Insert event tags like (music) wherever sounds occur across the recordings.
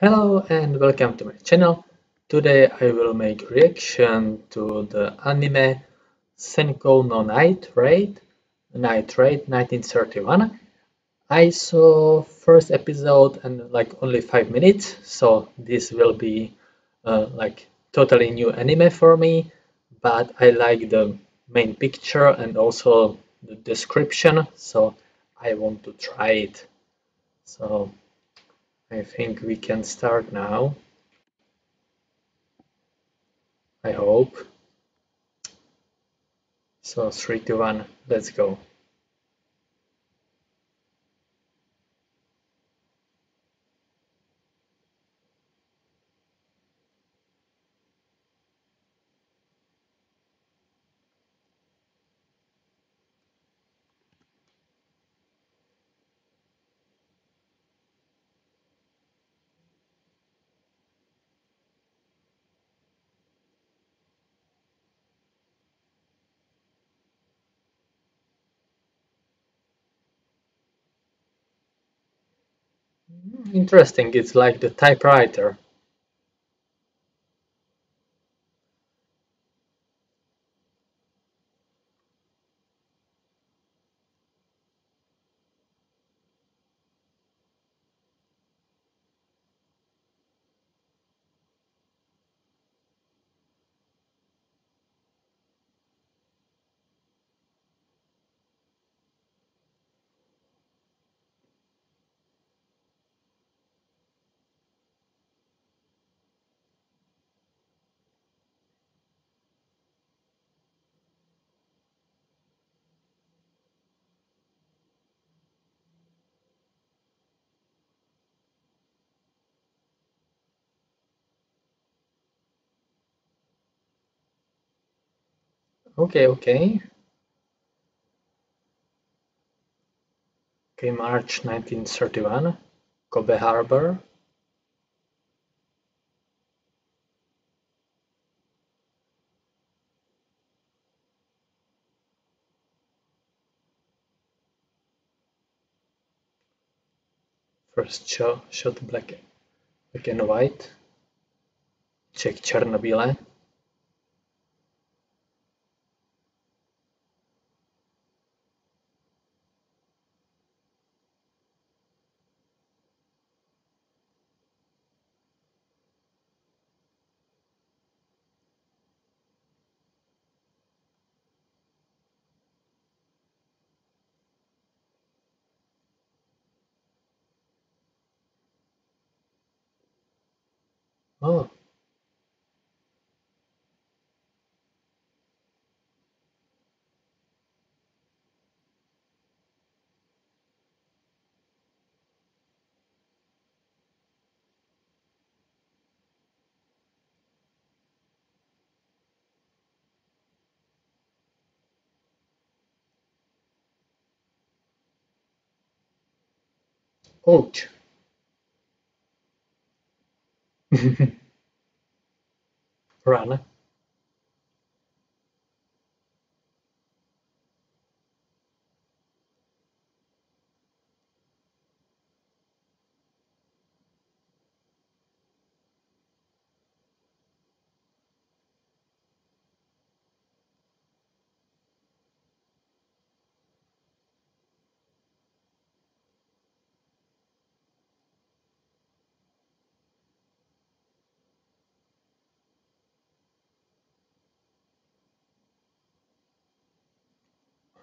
Hello and welcome to my channel. Today I will make reaction to the anime Senko no Night Raid, Night Raid 1931. I saw first episode and like only 5 minutes, so this will be uh, like totally new anime for me, but I like the main picture and also the description, so I want to try it. So I think we can start now. I hope. So 3, to 1, let's go. Hmm, interesting, it's like the typewriter. Okay, okay. Okay, March 1931, Kobe Harbor. First shot, shot black, black and white. Check Chernobyle. Eh? Oh, ouch. (laughs) Run.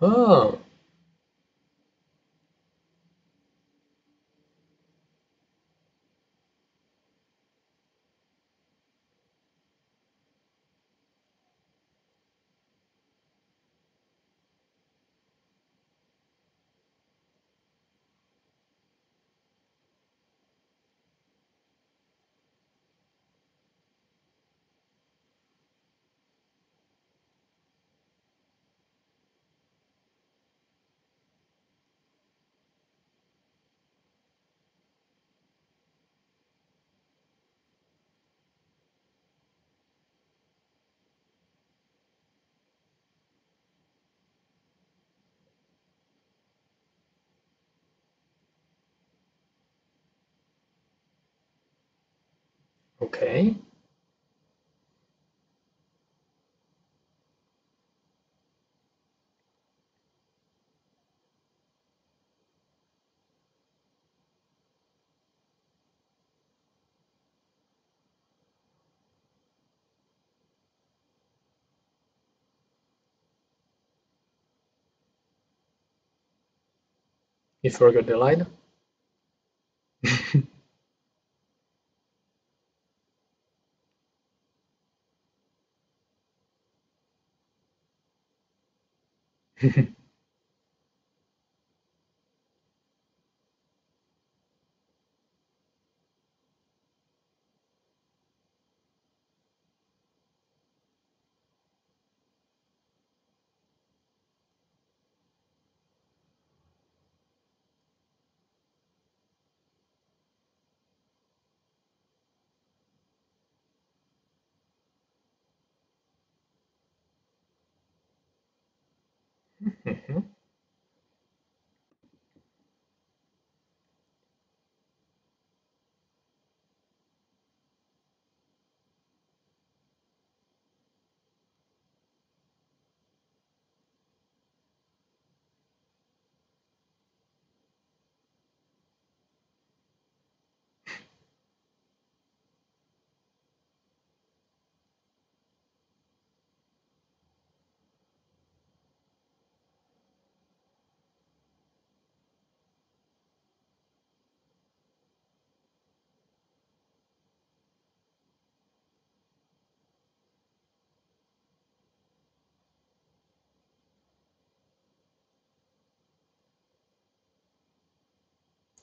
Oh, Okay. You forgot the line? Mm-hmm. (laughs) Mhm.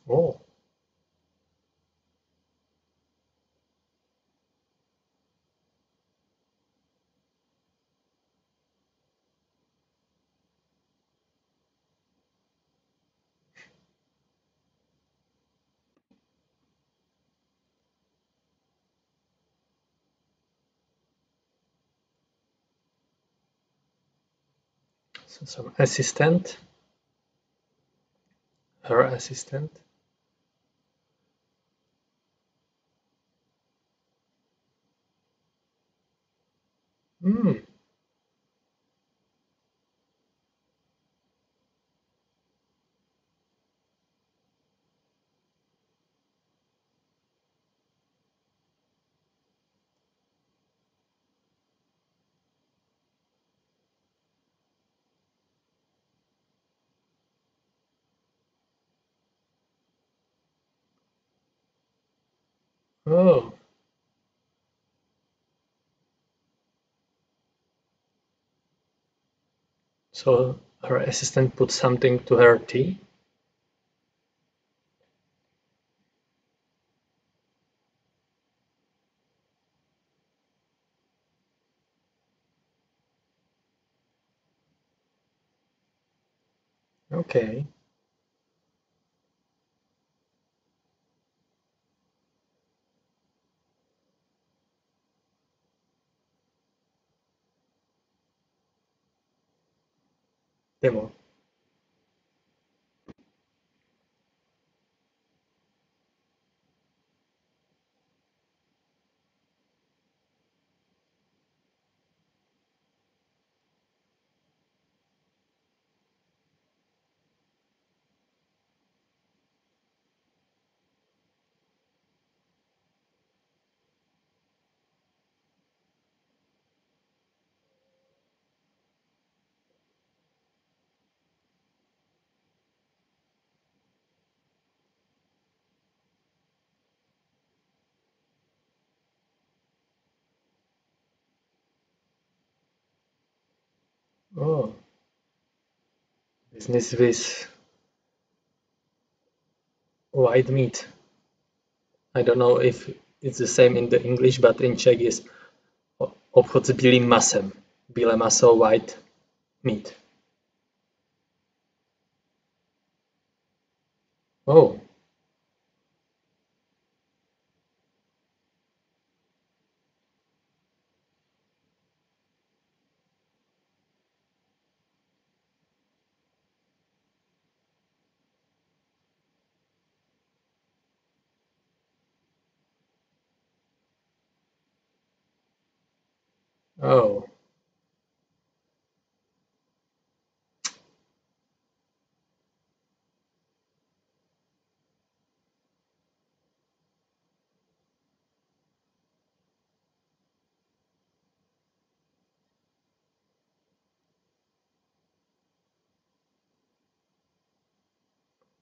Oh. So some assistant. Her assistant. Hmm. Oh. So her assistant put something to her tea? Okay. Demo. Oh. Business with white meat. I don't know if it's the same in the English, but in Czech is obchod s bílým masem. Bílé maso, white meat. Oh. Oh.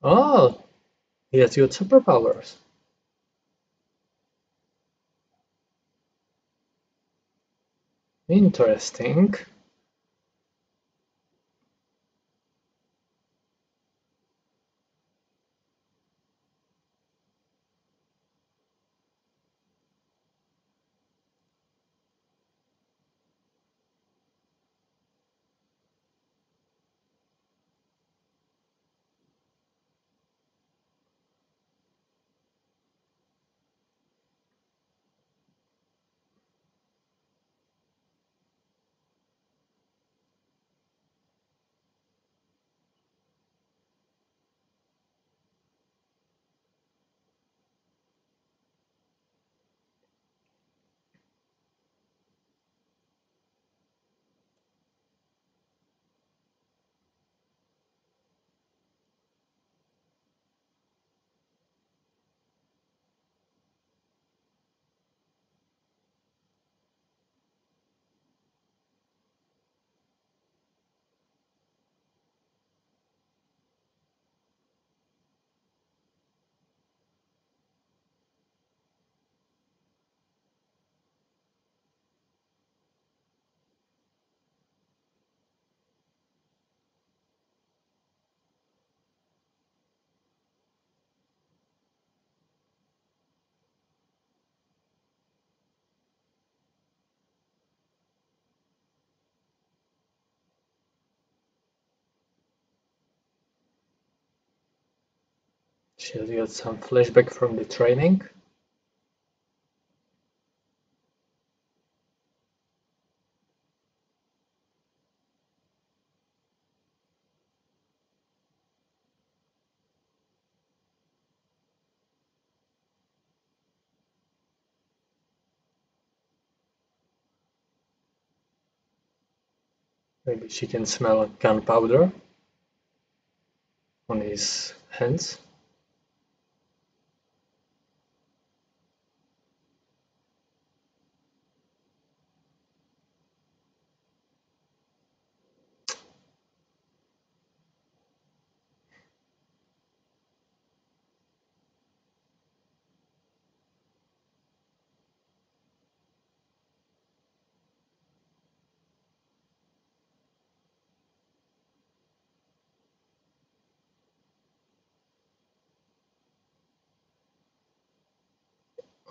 Oh, he has good superpowers. Interesting. She has got some flashback from the training. Maybe she can smell gunpowder on his hands.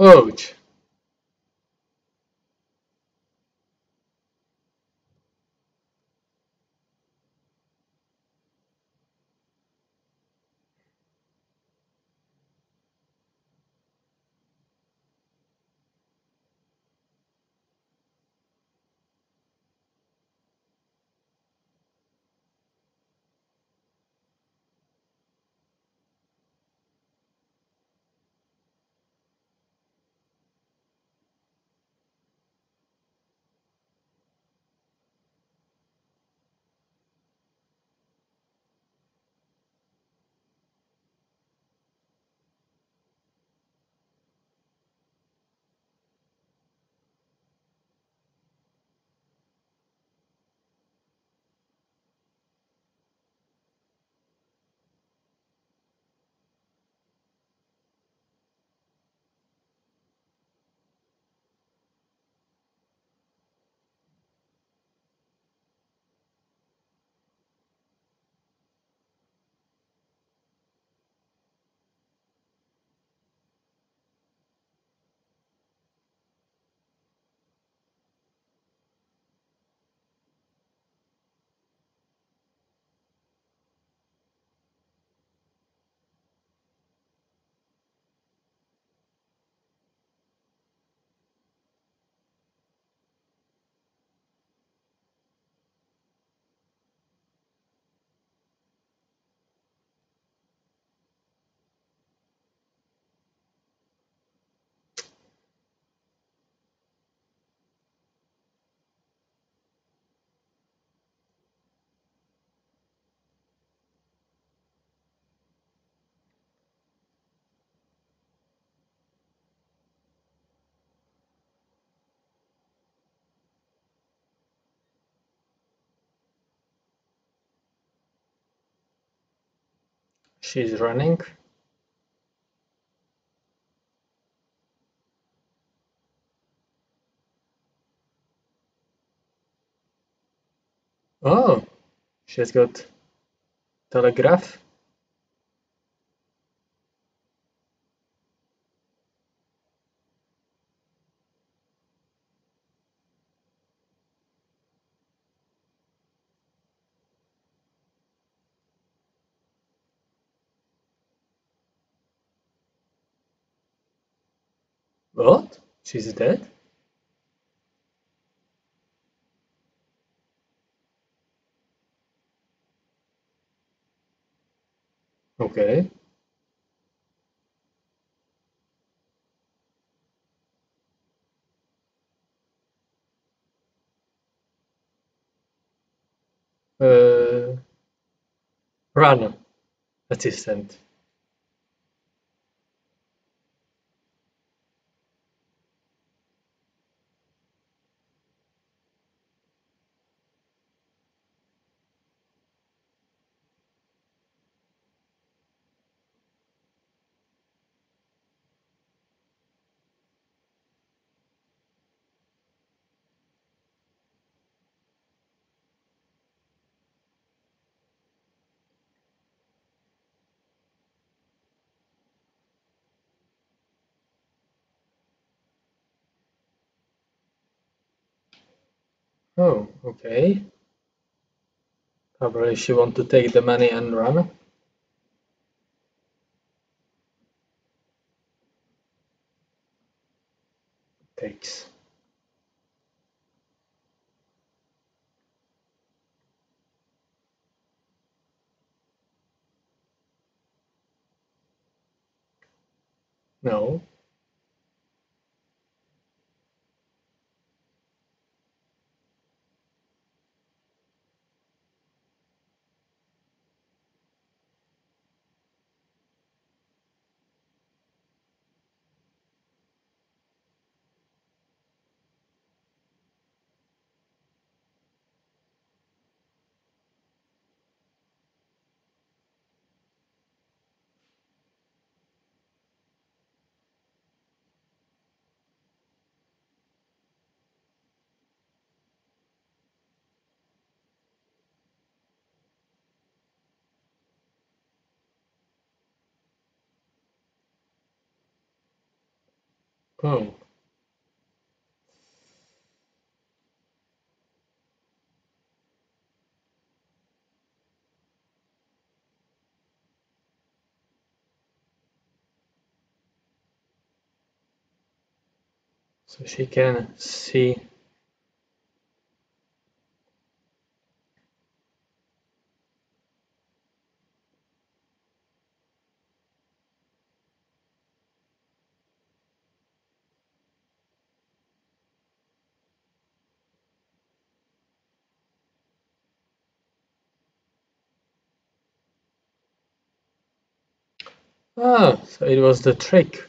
Ouch! She's running. Oh, she's got telegraph. What? She's dead? Okay. Uh, run, assistant. Oh, okay. Probably she want to take the money and run. Takes. No. Oh. So she can see Ah, so it was the trick.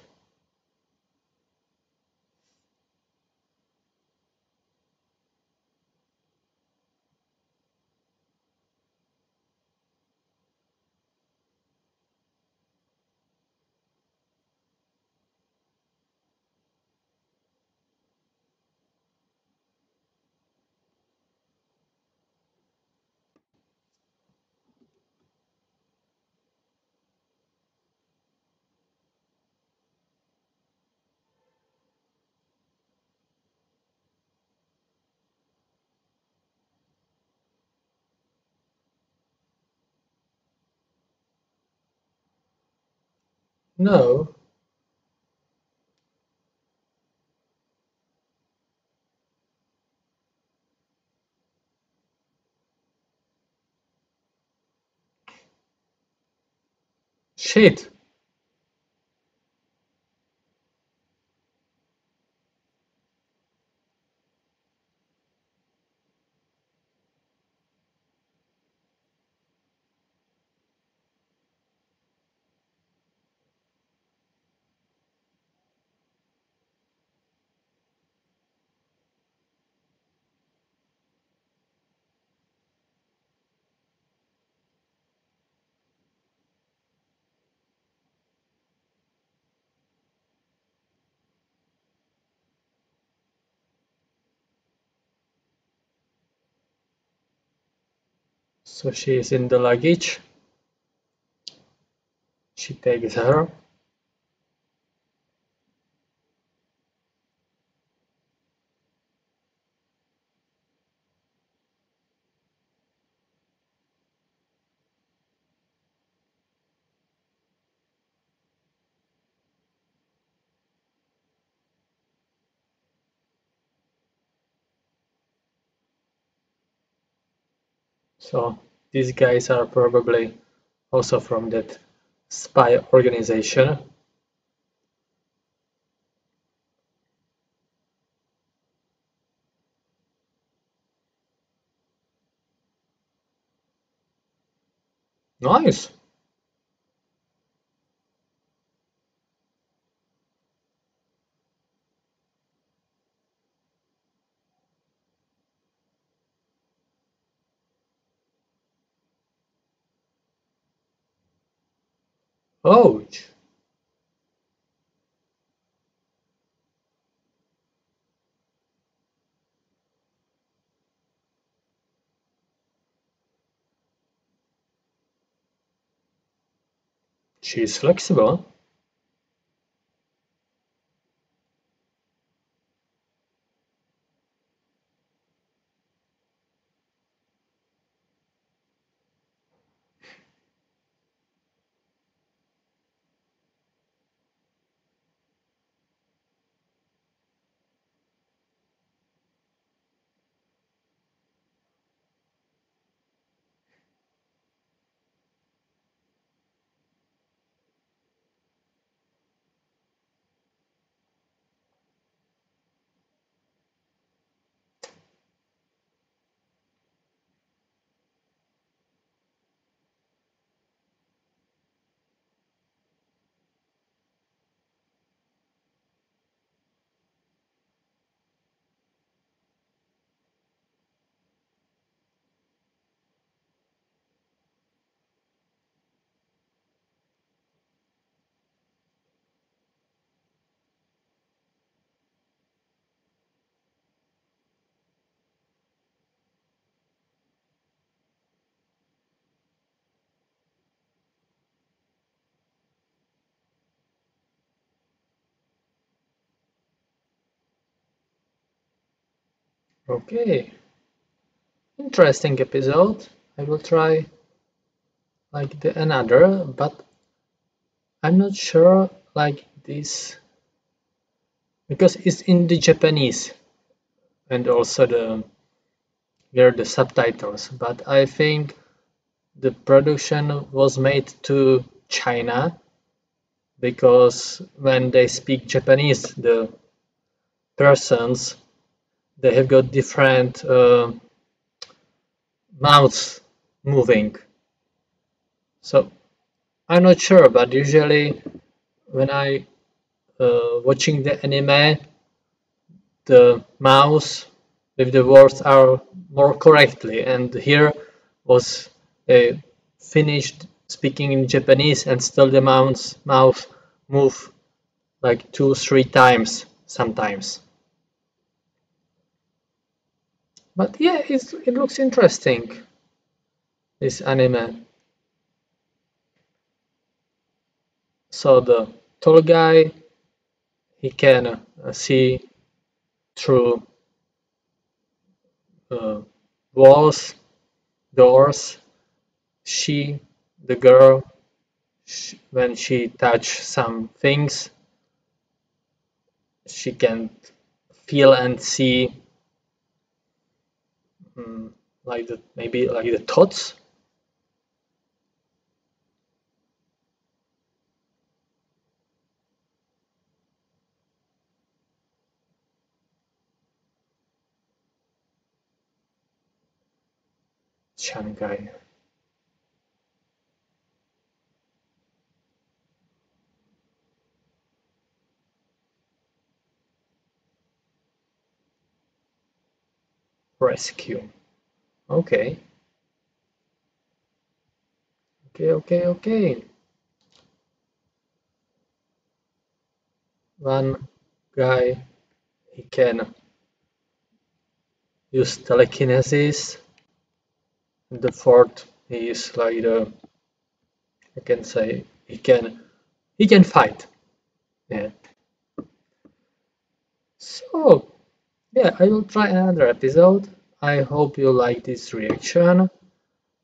No. Shit. So she is in the luggage. She takes her. So these guys are probably also from that spy organization. Nice. Ouch. She's flexible. Okay. Interesting episode. I will try like the another, but I'm not sure like this because it's in the Japanese and also the here the subtitles but I think the production was made to China because when they speak Japanese the persons they have got different uh, mouths moving. So I'm not sure but usually when I uh, watching the anime the mouse with the words are more correctly. And here was a finished speaking in Japanese and still the mouse mouth move like two three times sometimes but yeah it looks interesting this anime. So the tall guy he can uh, see through uh, walls doors. She the girl she, when she touch some things she can feel and see um, like the maybe like the thoughts? Shanghai rescue okay okay okay okay one guy he can use telekinesis the fourth is like the I can say he can he can fight. Yeah. So yeah, I will try another episode. I hope you like this reaction.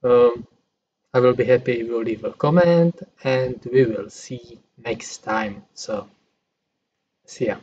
Um, I will be happy if you leave a comment and we will see next time. So see ya.